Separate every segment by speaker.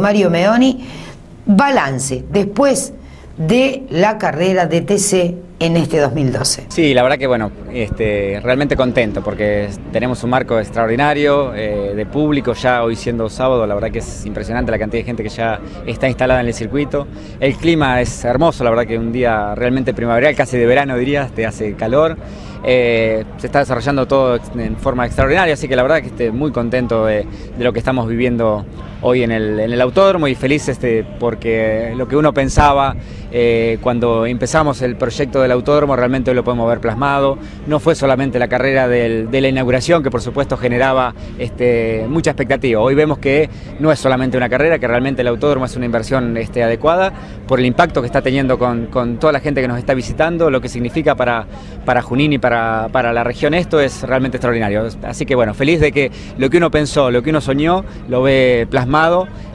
Speaker 1: Mario Meoni, balance después de la carrera de TC en este 2012.
Speaker 2: Sí, la verdad que bueno, este, realmente contento porque tenemos un marco extraordinario eh, de público ya hoy siendo sábado, la verdad que es impresionante la cantidad de gente que ya está instalada en el circuito. El clima es hermoso, la verdad que un día realmente primaveral, casi de verano diría, te hace calor. Eh, se está desarrollando todo en forma extraordinaria, así que la verdad que estoy muy contento de, lo que estamos viviendo hoy en el, autódromo y feliz este, porque lo que uno pensaba eh, cuando empezamos el proyecto del autódromo realmente lo podemos ver plasmado. No fue solamente la carrera de la inauguración que por supuesto generaba este, mucha expectativa. Hoy vemos que no es solamente una carrera, que realmente el autódromo es una inversión este, adecuada por el impacto que está teniendo con, toda la gente que nos está visitando, lo que significa para, para Junín y para, la región esto es realmente extraordinario. Así que bueno, feliz de que lo que uno pensó, lo que uno soñó, lo ve plasmado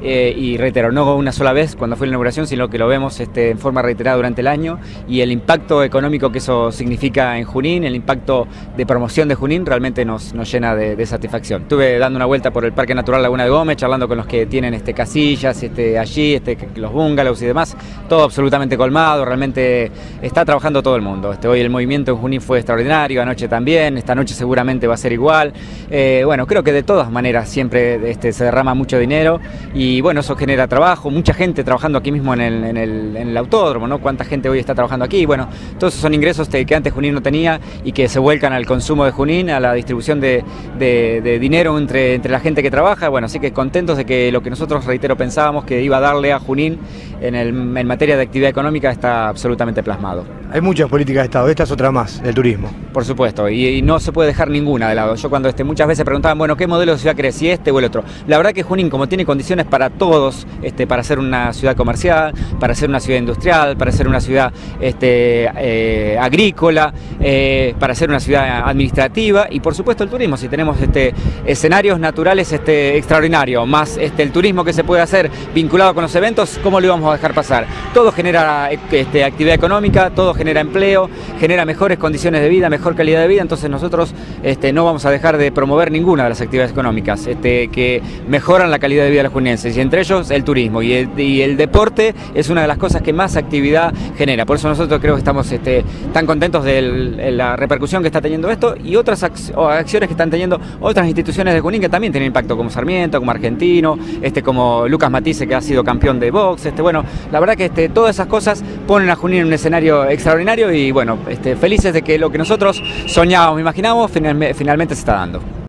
Speaker 2: eh, y reitero, no una sola vez cuando fue la inauguración, sino que lo vemos este, en forma reiterada durante el año y el impacto económico que eso significa en Junín, el impacto de promoción de Junín realmente nos, nos llena de, satisfacción. Estuve dando una vuelta por el Parque Natural Laguna de Gómez, charlando con los que tienen este, casillas este, allí, este, los bungalows y demás, todo absolutamente colmado, realmente está trabajando todo el mundo. Este, hoy el movimiento en Junín fue extraordinario anoche también, esta noche seguramente va a ser igual. Eh, bueno, creo que de todas maneras siempre este, se derrama mucho dinero y bueno, eso genera trabajo, mucha gente trabajando aquí mismo en el, en el, autódromo, ¿no? Cuánta gente hoy está trabajando aquí. Bueno, todos esos son ingresos que antes Junín no tenía y que se vuelcan al consumo de Junín, a la distribución de, dinero entre, entre la gente que trabaja. Bueno, así que contentos de que lo que nosotros, reitero, pensábamos que iba a darle a Junín en, en materia de actividad económica está absolutamente plasmado.
Speaker 3: Hay muchas políticas de Estado, esta es otra más, el turismo.
Speaker 2: Por supuesto, y, no se puede dejar ninguna de lado. Yo cuando este, muchas veces preguntaban, bueno, ¿qué modelo de ciudad querés? Si este o el otro. La verdad que Junín, como tiene condiciones para todos, este, para ser una ciudad comercial, para ser una ciudad industrial, para ser una ciudad este, eh, agrícola, eh, para ser una ciudad administrativa y por supuesto el turismo. Si tenemos este, escenarios naturales este, extraordinarios, más este, el turismo que se puede hacer vinculado con los eventos, ¿cómo lo íbamos a dejar pasar? Todo genera actividad económica, todo genera empleo, genera mejores condiciones de vida, mejor calidad de vida, entonces nosotros no vamos a dejar de promover ninguna de las actividades económicas que mejoran la calidad de vida de los junienses, y entre ellos el turismo y el, deporte es una de las cosas que más actividad genera, por eso nosotros creo que estamos este, tan contentos de la repercusión que está teniendo esto y otras acciones que están teniendo otras instituciones de Junín que también tienen impacto, como Sarmiento, como Argentino, este, como Lucas Matisse que ha sido campeón de box, este, bueno, la verdad que este, todas esas cosas ponen a Junín en un escenario extra extraordinario y bueno, este, felices de que lo que nosotros soñábamos, imaginábamos, finalmente se está dando.